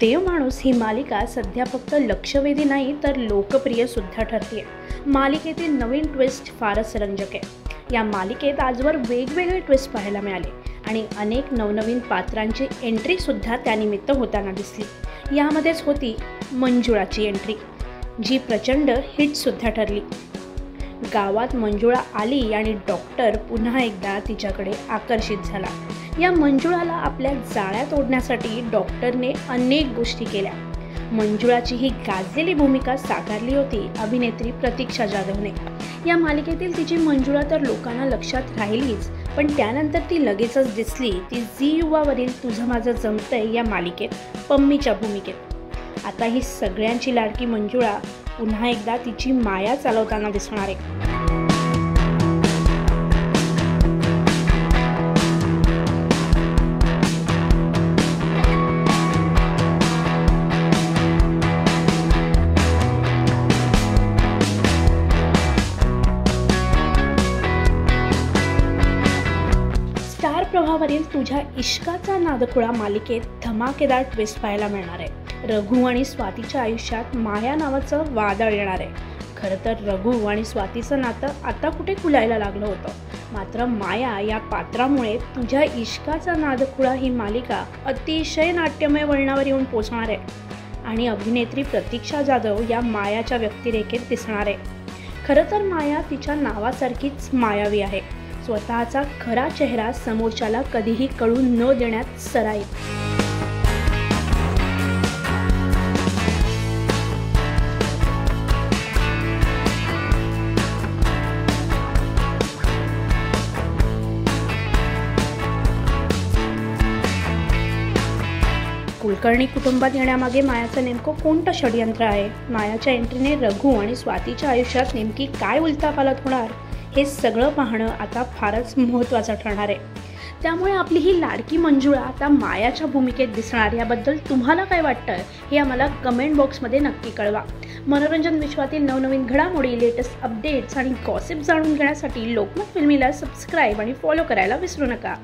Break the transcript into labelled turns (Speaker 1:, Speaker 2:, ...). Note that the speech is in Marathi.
Speaker 1: देव माणूस ही मालिका सध्या फक्त लक्षवेधी नाही तर लोकप्रिय सुद्धा ठरते मालिकेतील नवीन ट्विस्ट फारच रंजक आहे. या मालिकेत आजवर वेगवेगळे ट्विस्ट पाहायला मिळाले आणि अनेक नवनवीन पात्रांची एंट्रीसुद्धा त्यानिमित्त होताना दिसली. यामध्येच होती मंजुळाची एंट्री जी प्रचंड हिटसुद्धा ठरली. गावात मंजुळा आली आणि डॉक्टर पुन्हा एकदा तिच्याकडे आकर्षित झाला. या मंजुळाला आपल्या जाळ्यात ओढण्यासाठी डॉक्टरने अनेक गोष्टी केल्या. मंजुळाची ही गाजलेली भूमिका साकारली होती अभिनेत्री प्रतीक्षा जाधवने. या मालिकेतील तिची मंजुळा तर लोकांना लक्षात राहिलीच पण त्यानंतर ती लगेचच दिसली ती झी युवावरील तुझं माझं जमतंय या मालिकेत पम्मीच्या भूमिकेत. आता ही सगळ्यांची लाडकी मंजुळा पुन्हा एकदा तिची माया चालवताना दिसणार आहे. स्टार तुझ्या इश्काचा नादखुळा मालिकेत धमाकेदार ट्विस्ट पाहायला मिळणार आहे. रघु आणि स्वातीच्या आयुष्यात माया नावाचं वादळ येणार आहे. खरं तर रघु आणि स्वातीचं नातं आता कुठे खुलायला लागलं होतं? मात्र माया या पात्रामुळे तुझ्या इश्काचा नादखुळा ही मालिका अतिशय नाट्यमय वळणावर येऊन पोचणार आहे. आणि अभिनेत्री प्रतीक्षा जाधव या मायाच्या व्यक्तिरेखेत दिसणार आहे. खरं तर माया तिच्या नावासारखीच मायावी आहे. स्वतःचा खरा चेहरा समोरच्याला कधीही कळून न देण्यात सराईत कुलकर्णी कुटुंबात येण्यामागे मायाचं नेमकं कोणतं षडयंत्र आहे? मायाच्या एंट्रीने रघु आणि स्वातीच्या आयुष्यात नेमकी काय उलतापालत होणार? हे सगळं पाहणं आता फारच महत्त्वाचं ठरणार आहे. त्यामुळे आपली ही लाडकी मंजुळा आता मायाच्या भूमिकेत दिसणार याबद्दल तुम्हाला काय वाटतं हे आम्हाला कमेंट बॉक्समध्ये नक्की कळवा. मनोरंजन विश्वातील नवनवीन घडामोडी लेटेस्ट अपडेट्स आणि गॉसिप जाणून घेण्यासाठी लोकमत फिल्मीला सबस्क्राईब आणि फॉलो करायला विसरू नका.